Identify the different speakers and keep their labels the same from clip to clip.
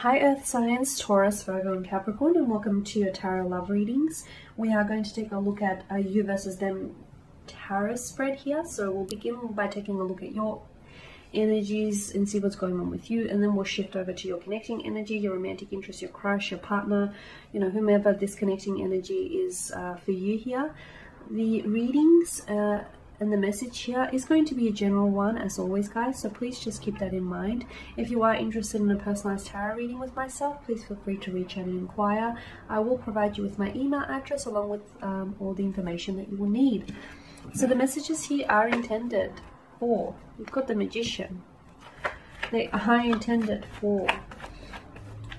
Speaker 1: Hi Earth signs, Taurus, Virgo and Capricorn and welcome to your Tarot Love Readings. We are going to take a look at a you versus them tarot spread here. So we'll begin by taking a look at your energies and see what's going on with you and then we'll shift over to your connecting energy, your romantic interest, your crush, your partner, you know, whomever this connecting energy is uh, for you here. The readings uh, and the message here is going to be a general one as always guys so please just keep that in mind. If you are interested in a personalized tarot reading with myself please feel free to reach out and inquire. I will provide you with my email address along with um, all the information that you will need. So the messages here are intended for we've got the magician. They are intended for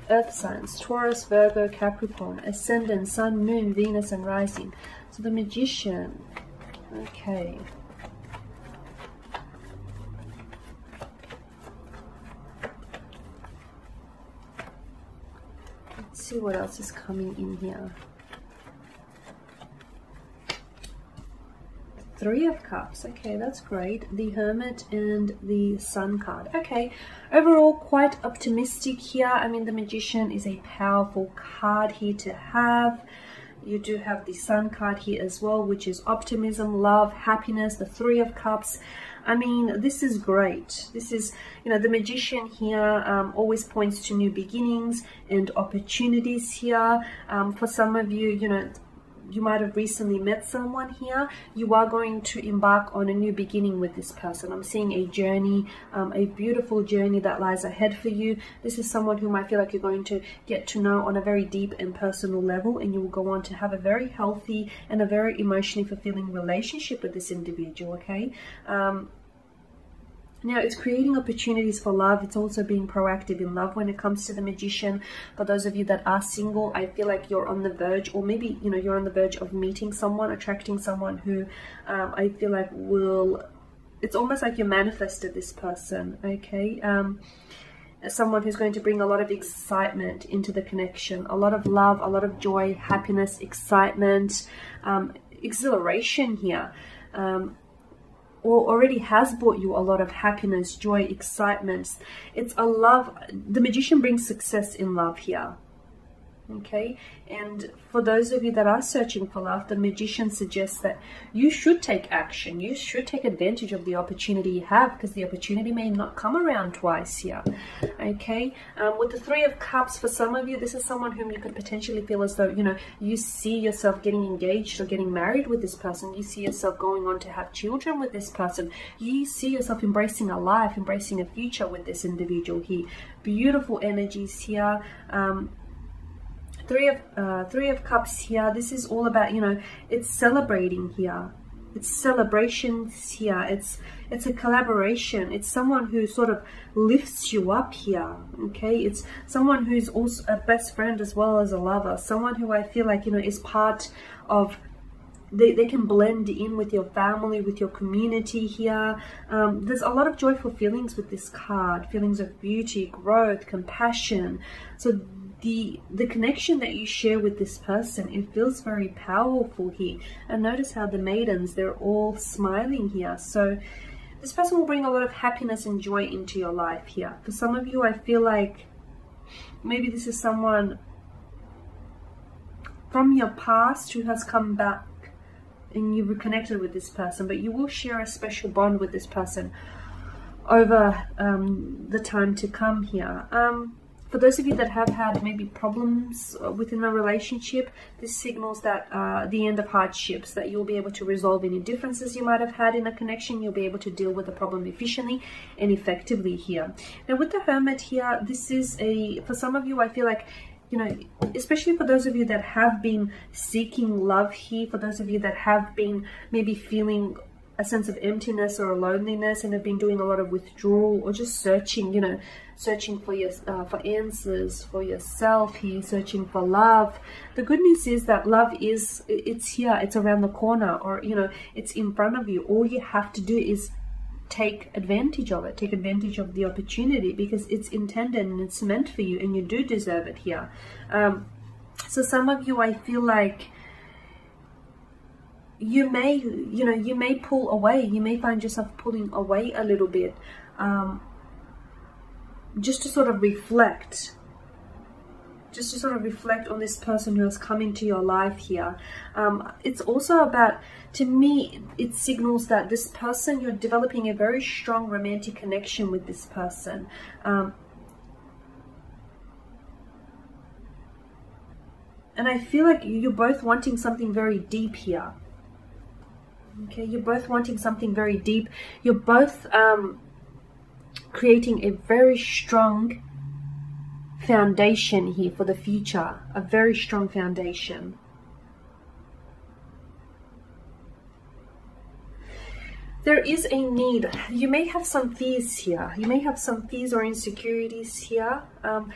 Speaker 1: earth signs taurus virgo capricorn ascendant sun moon venus and rising. So the magician Okay. See what else is coming in here. Three of Cups. Okay, that's great. The Hermit and the Sun card. Okay, overall quite optimistic here. I mean, the Magician is a powerful card here to have you do have the sun card here as well which is optimism love happiness the three of cups I mean, this is great. This is, you know, the magician here um, always points to new beginnings and opportunities here. Um, for some of you, you know, you might have recently met someone here, you are going to embark on a new beginning with this person. I'm seeing a journey, um, a beautiful journey that lies ahead for you. This is someone whom I feel like you're going to get to know on a very deep and personal level, and you will go on to have a very healthy and a very emotionally fulfilling relationship with this individual, okay? Um, now, it's creating opportunities for love. It's also being proactive in love when it comes to the magician. For those of you that are single, I feel like you're on the verge, or maybe, you know, you're on the verge of meeting someone, attracting someone who um, I feel like will, it's almost like you manifested this person, okay? Um, someone who's going to bring a lot of excitement into the connection, a lot of love, a lot of joy, happiness, excitement, um, exhilaration here. Um, or already has brought you a lot of happiness, joy, excitement. It's a love. The magician brings success in love here okay? And for those of you that are searching for love the magician suggests that you should take action. You should take advantage of the opportunity you have because the opportunity may not come around twice here. Okay? Um, with the three of cups for some of you this is someone whom you could potentially feel as though you know you see yourself getting engaged or getting married with this person. You see yourself going on to have children with this person. You see yourself embracing a life embracing a future with this individual here. Beautiful energies here. Um, three of uh, three of cups here. This is all about you know it's celebrating here. It's celebrations here. It's it's a collaboration. It's someone who sort of lifts you up here okay? It's someone who's also a best friend as well as a lover. Someone who i feel like you know is part of they, they can blend in with your family with your community here. Um, there's a lot of joyful feelings with this card. Feelings of beauty growth compassion. So the the connection that you share with this person it feels very powerful here. And notice how the maidens they're all smiling here. So this person will bring a lot of happiness and joy into your life here. For some of you i feel like maybe this is someone from your past who has come back and you've reconnected with this person but you will share a special bond with this person over um, the time to come here. Um, for those of you that have had maybe problems uh, within a relationship, this signals that uh, the end of hardships, that you'll be able to resolve any differences you might have had in a connection. You'll be able to deal with the problem efficiently and effectively here. Now with the Hermit here, this is a, for some of you, I feel like you know, especially for those of you that have been seeking love here, for those of you that have been maybe feeling a sense of emptiness or a loneliness and have been doing a lot of withdrawal or just searching, you know, searching for your uh, for answers for yourself here, searching for love. The good news is that love is it's here, it's around the corner, or you know, it's in front of you. All you have to do is take advantage of it, take advantage of the opportunity because it's intended and it's meant for you, and you do deserve it here. Um, so some of you, I feel like you may you know you may pull away you may find yourself pulling away a little bit um, just to sort of reflect just to sort of reflect on this person who has come into your life here. Um, it's also about, to me, it signals that this person, you're developing a very strong romantic connection with this person. Um, and I feel like you're both wanting something very deep here. Okay, you're both wanting something very deep. You're both um, creating a very strong foundation here for the future, a very strong foundation. There is a need. You may have some fears here. You may have some fears or insecurities here. Um,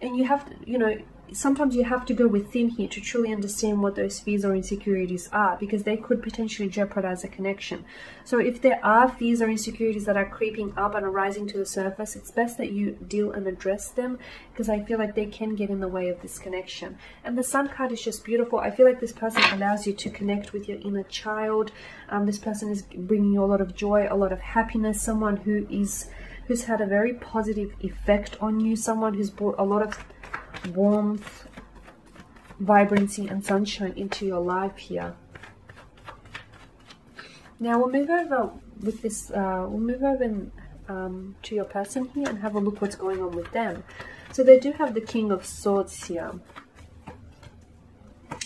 Speaker 1: and you have you know, sometimes you have to go within here to truly understand what those fears or insecurities are because they could potentially jeopardize a connection. So if there are fears or insecurities that are creeping up and arising to the surface, it's best that you deal and address them because I feel like they can get in the way of this connection. And the Sun card is just beautiful. I feel like this person allows you to connect with your inner child. Um, this person is bringing you a lot of joy, a lot of happiness, someone who is who's had a very positive effect on you, someone who's brought a lot of warmth, vibrancy, and sunshine into your life here. Now we'll move over with this, uh, we'll move over in, um, to your person here and have a look what's going on with them. So they do have the King of Swords here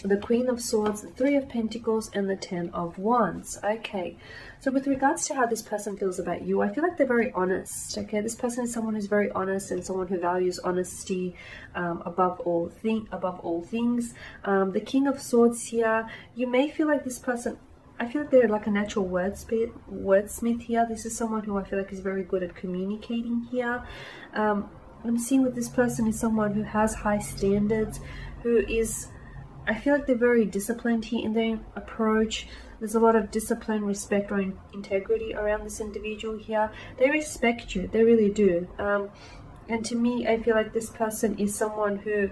Speaker 1: the Queen of Swords, the Three of Pentacles, and the Ten of Wands. Okay, so with regards to how this person feels about you, I feel like they're very honest. Okay, this person is someone who's very honest and someone who values honesty um, above all thing above all things. Um, the King of Swords here, you may feel like this person I feel like they're like a natural wordsmith, wordsmith here. This is someone who I feel like is very good at communicating here. Um, I'm seeing with this person is someone who has high standards, who is I feel like they're very disciplined here in their approach. There's a lot of discipline, respect, or integrity around this individual here. They respect you, they really do. Um, and to me, I feel like this person is someone who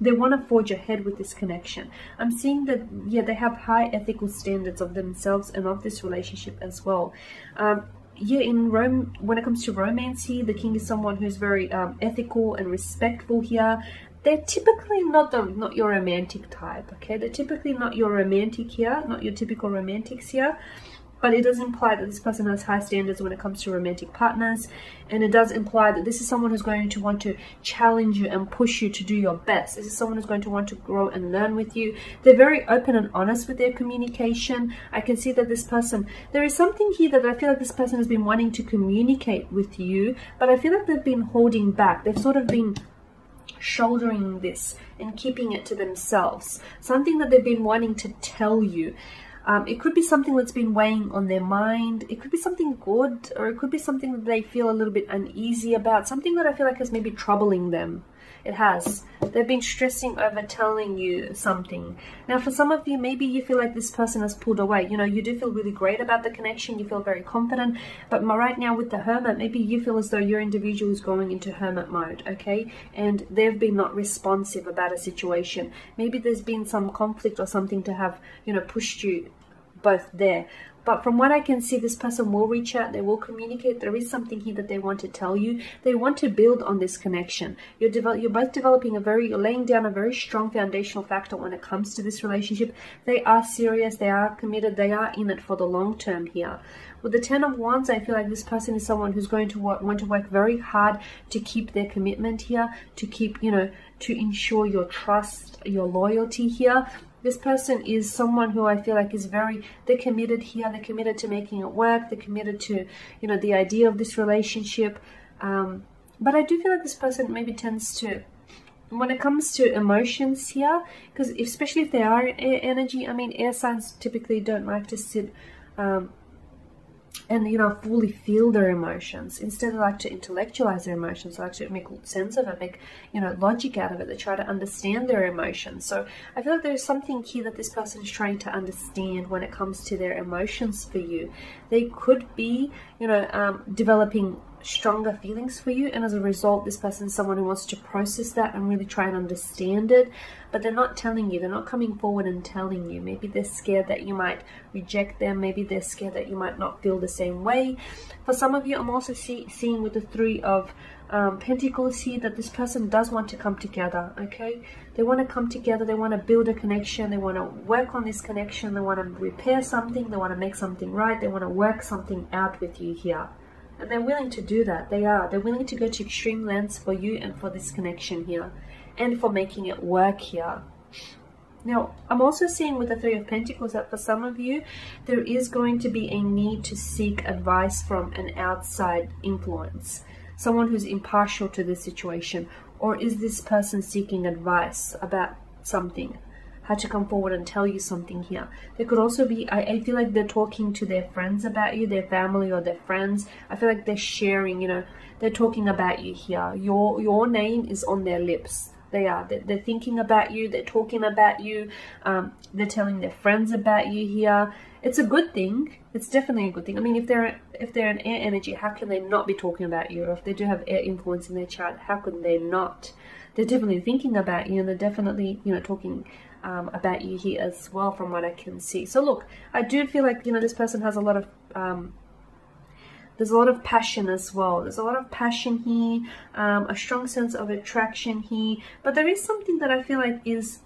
Speaker 1: they want to forge ahead with this connection. I'm seeing that, yeah, they have high ethical standards of themselves and of this relationship as well. Um, yeah, in Rome, when it comes to romance here, the king is someone who's very um, ethical and respectful here they're typically not the not your romantic type okay? They're typically not your romantic here not your typical romantics here but it does imply that this person has high standards when it comes to romantic partners and it does imply that this is someone who's going to want to challenge you and push you to do your best. This is someone who's going to want to grow and learn with you. They're very open and honest with their communication. I can see that this person there is something here that i feel like this person has been wanting to communicate with you but i feel like they've been holding back. They've sort of been shouldering this and keeping it to themselves. Something that they've been wanting to tell you. Um, it could be something that's been weighing on their mind. It could be something good, or it could be something that they feel a little bit uneasy about. Something that I feel like is maybe troubling them. It has. They've been stressing over telling you something. Now, for some of you, maybe you feel like this person has pulled away. You know, you do feel really great about the connection. You feel very confident. But right now with the hermit, maybe you feel as though your individual is going into hermit mode, okay? And they've been not responsive about a situation. Maybe there's been some conflict or something to have, you know, pushed you both there. But from what I can see, this person will reach out, they will communicate. There is something here that they want to tell you. They want to build on this connection. You're, develop, you're both developing a very, you're laying down a very strong foundational factor when it comes to this relationship. They are serious, they are committed, they are in it for the long term here. With the Ten of Wands, I feel like this person is someone who's going to work, want to work very hard to keep their commitment here, to keep, you know, to ensure your trust, your loyalty here this person is someone who I feel like is very they're committed here they're committed to making it work they're committed to you know the idea of this relationship. Um, but I do feel like this person maybe tends to when it comes to emotions here because especially if they are energy I mean air signs typically don't like to sit um, and you know fully feel their emotions. Instead of like to intellectualize their emotions they like to make sense of it make you know logic out of it. They try to understand their emotions. So i feel like there's something here that this person is trying to understand when it comes to their emotions for you. They could be you know um, developing stronger feelings for you and as a result this person is someone who wants to process that and really try and understand it. But they're not telling you. They're not coming forward and telling you. Maybe they're scared that you might reject them. Maybe they're scared that you might not feel the same way. For some of you i'm also see, seeing with the three of um, pentacles here that this person does want to come together okay? They want to come together. They want to build a connection. They want to work on this connection. They want to repair something. They want to make something right. They want to work something out with you here and they're willing to do that they are they're willing to go to extreme lengths for you and for this connection here and for making it work here now, I'm also seeing with the Three of Pentacles that for some of you, there is going to be a need to seek advice from an outside influence someone who's impartial to the situation? Or is this person seeking advice about something? How to come forward and tell you something here. They could also be, I, I feel like they're talking to their friends about you, their family or their friends. I feel like they're sharing, you know, they're talking about you here. Your, your name is on their lips they are. They're, they're, thinking about you. They're talking about you. Um, they're telling their friends about you here it's a good thing. It's definitely a good thing. I mean, if they're if they're an air energy, how can they not be talking about you? Or if they do have air influence in their chart, how could they not? They're definitely thinking about you, and they're definitely you know talking um, about you here as well, from what I can see. So look, I do feel like you know this person has a lot of um, there's a lot of passion as well. There's a lot of passion here, um, a strong sense of attraction here. But there is something that I feel like is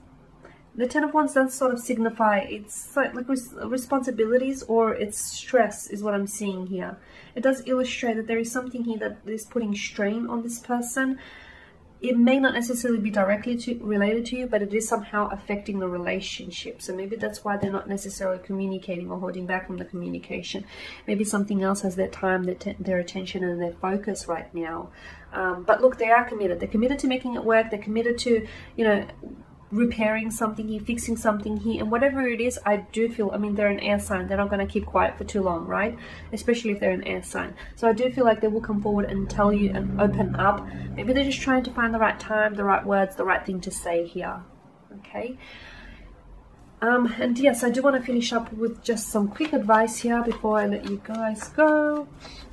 Speaker 1: the Ten of Wands does sort of signify it's like, like res responsibilities or it's stress is what I'm seeing here. It does illustrate that there is something here that is putting strain on this person. It may not necessarily be directly to, related to you, but it is somehow affecting the relationship. So maybe that's why they're not necessarily communicating or holding back from the communication. Maybe something else has their time, their, their attention, and their focus right now. Um, but look, they are committed. They're committed to making it work. They're committed to, you know, repairing something here, fixing something here, and whatever it is, I do feel, I mean, they're an air sign. They're not going to keep quiet for too long, right? Especially if they're an air sign. So I do feel like they will come forward and tell you and open up. Maybe they're just trying to find the right time, the right words, the right thing to say here. Okay. Um, and yes, I do want to finish up with just some quick advice here before I let you guys go.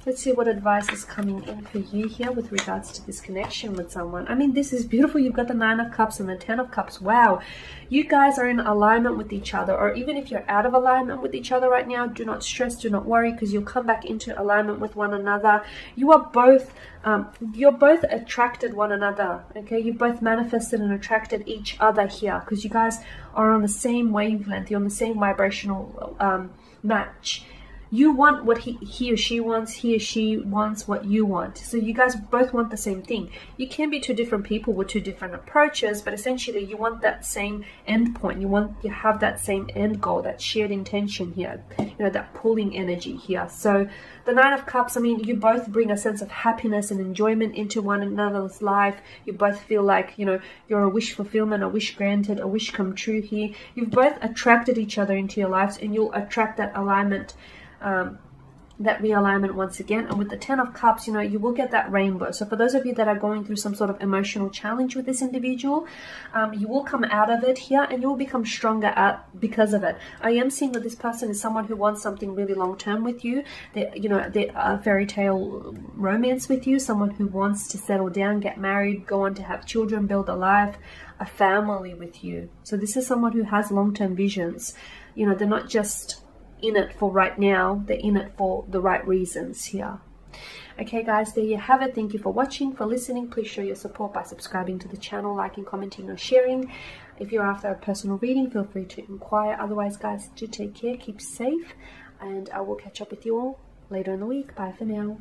Speaker 1: Let's see what advice is coming in for you here with regards to this connection with someone. I mean, this is beautiful. You've got the Nine of Cups and the Ten of Cups. Wow. You guys are in alignment with each other. Or even if you're out of alignment with each other right now, do not stress, do not worry, because you'll come back into alignment with one another. You are both, um, you're both attracted one another. Okay, you both manifested and attracted each other here, because you guys are on the same wavelength. You're on the same vibrational um, match you want what he, he or she wants, he or she wants what you want. So you guys both want the same thing. You can be two different people with two different approaches, but essentially you want that same end point. You want you have that same end goal, that shared intention here, you know, that pulling energy here. So the Nine of Cups, I mean, you both bring a sense of happiness and enjoyment into one another's life. You both feel like, you know, you're a wish fulfillment, a wish granted, a wish come true here. You've both attracted each other into your lives and you'll attract that alignment um, that realignment once again. And with the Ten of Cups, you know, you will get that rainbow. So for those of you that are going through some sort of emotional challenge with this individual, um, you will come out of it here and you will become stronger at because of it. I am seeing that this person is someone who wants something really long term with you. They, you know, they a fairy tale romance with you. Someone who wants to settle down, get married, go on to have children, build a life, a family with you. So this is someone who has long term visions. You know, they're not just in it for right now. They're in it for the right reasons here. Okay guys, there you have it. Thank you for watching, for listening. Please show your support by subscribing to the channel, liking, commenting, or sharing. If you're after a personal reading, feel free to inquire. Otherwise, guys, do take care, keep safe, and I will catch up with you all later in the week. Bye for now.